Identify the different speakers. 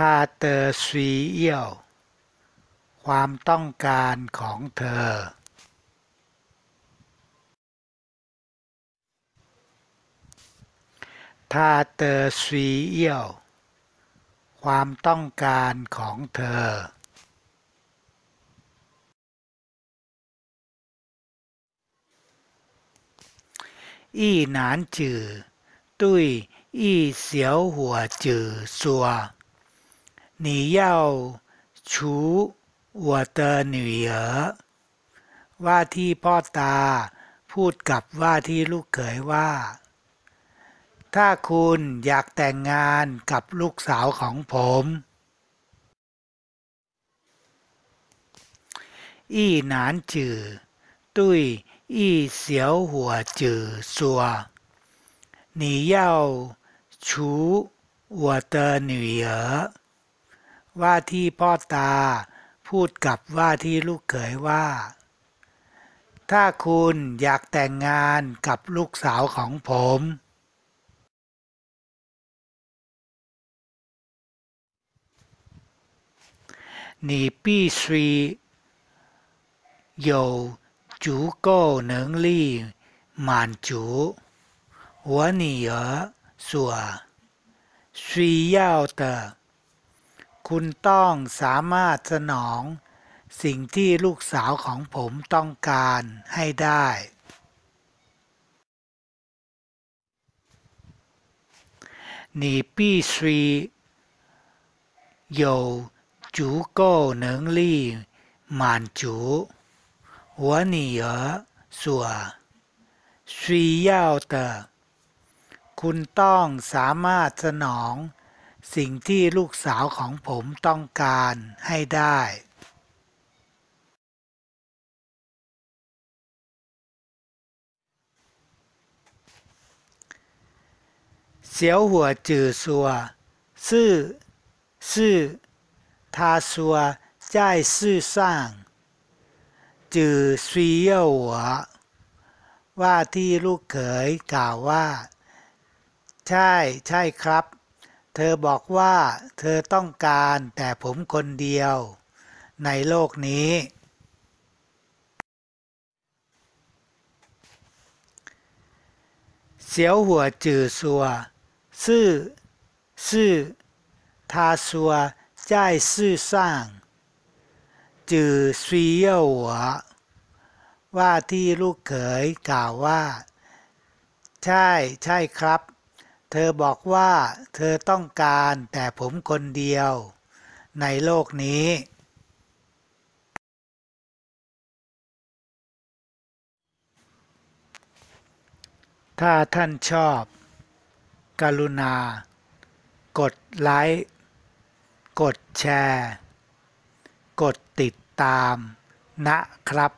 Speaker 1: ถ้าเตอซีเอี่ยว ความต้องการของเธอ ถ้าเตอซีเอี่ยว ความต้องการของเธอ อีหนานจื่อตุ้ยอีเสียวหัวจื่อสัว 你要除我的女儿ว่าที่พ่อตาพูดกับว่าที่ลูกเขยว่า ถ้าคุณอยากแต่งงานกับลูกสาวของผมอีหนานจื่อตุ้ย一小伙子说：“你要娶我的女儿。” ว่าที่พ่อตาพูดกับว่าที่ลูกเขยว่า ถ้าคุณอยากแต่งงานกับลูกสาวของผม你必须有足够能力满足我女儿所需要的 คุณต้องสามารถสนอง สิ่งที่ลูกสาวของผมต้องการให้ได้你必须有足够能力满足我女儿所需要的คุณต้องสามารถสนอง สิ่งที่ลูกสาวของผมต้องการให้ได้เสียวหัวจือสัวซื่อซื่อทาสัวใจซื่อสร้างจือซีเย่หัว ว่าที่ลูกเขยกล่าวว่า ใช่ใช่ครับ เธอบอกว่าเธอต้องการแต่ผมคนเดียว ในโลกนี้ เสียวหัวจื่อสัว ซื่อ ซื่อ ทาสัวจ่ายซื่อสร้าง จื่อซีเย่หัว ว่าที่ลูกเขยกล่าวว่า ใช่ ใช่ครับ เธอบอกว่าเธอต้องการแต่ผมคนเดียว ในโลกนี้ ถ้าท่านชอบ กรุณา กดไลค์ กดแชร์ กดติดตามนะครับ